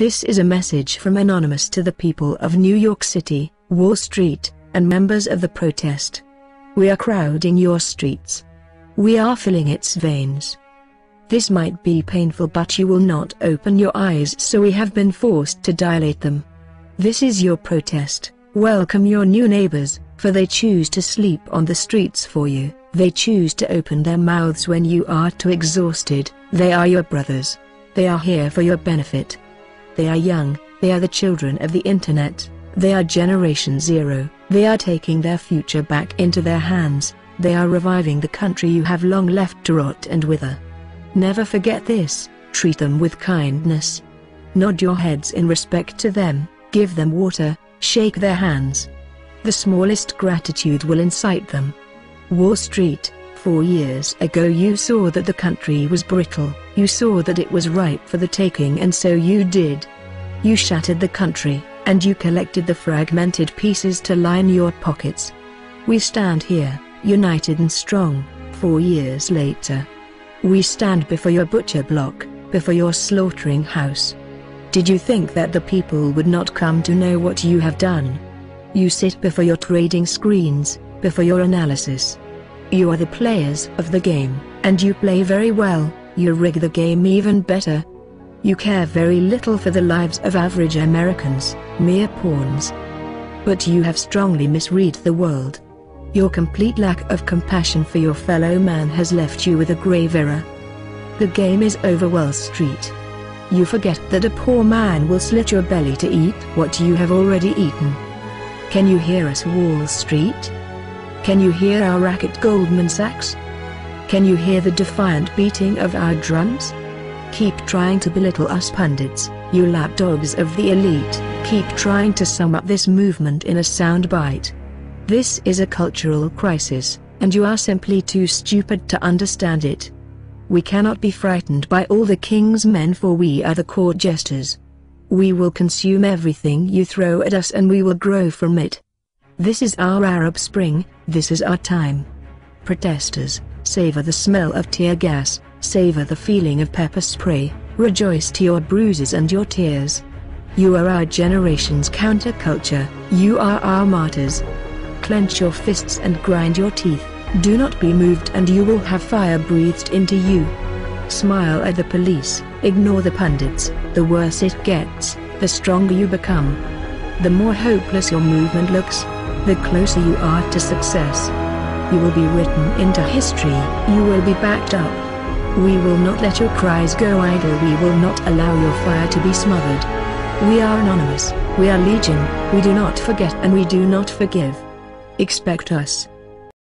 This is a message from Anonymous to the people of New York City, Wall Street, and members of the protest. We are crowding your streets. We are filling its veins. This might be painful but you will not open your eyes so we have been forced to dilate them. This is your protest, welcome your new neighbors, for they choose to sleep on the streets for you, they choose to open their mouths when you are too exhausted, they are your brothers. They are here for your benefit. They are young, they are the children of the internet, they are Generation Zero, they are taking their future back into their hands, they are reviving the country you have long left to rot and wither. Never forget this, treat them with kindness. Nod your heads in respect to them, give them water, shake their hands. The smallest gratitude will incite them. Wall Street, Four years ago you saw that the country was brittle, you saw that it was ripe for the taking and so you did. You shattered the country, and you collected the fragmented pieces to line your pockets. We stand here, united and strong, four years later. We stand before your butcher block, before your slaughtering house. Did you think that the people would not come to know what you have done? You sit before your trading screens, before your analysis, you are the players of the game, and you play very well, you rig the game even better. You care very little for the lives of average Americans, mere pawns. But you have strongly misread the world. Your complete lack of compassion for your fellow man has left you with a grave error. The game is over Wall Street. You forget that a poor man will slit your belly to eat what you have already eaten. Can you hear us Wall Street? Can you hear our racket Goldman Sachs? Can you hear the defiant beating of our drums? Keep trying to belittle us pundits, you lapdogs of the elite, keep trying to sum up this movement in a soundbite. This is a cultural crisis, and you are simply too stupid to understand it. We cannot be frightened by all the king's men for we are the court jesters. We will consume everything you throw at us and we will grow from it. This is our Arab Spring, this is our time. Protesters, savor the smell of tear gas, savor the feeling of pepper spray, rejoice to your bruises and your tears. You are our generation's counterculture, you are our martyrs. Clench your fists and grind your teeth, do not be moved and you will have fire breathed into you. Smile at the police, ignore the pundits, the worse it gets, the stronger you become. The more hopeless your movement looks, the closer you are to success. You will be written into history, you will be backed up. We will not let your cries go idle we will not allow your fire to be smothered. We are anonymous, we are legion, we do not forget and we do not forgive. Expect us.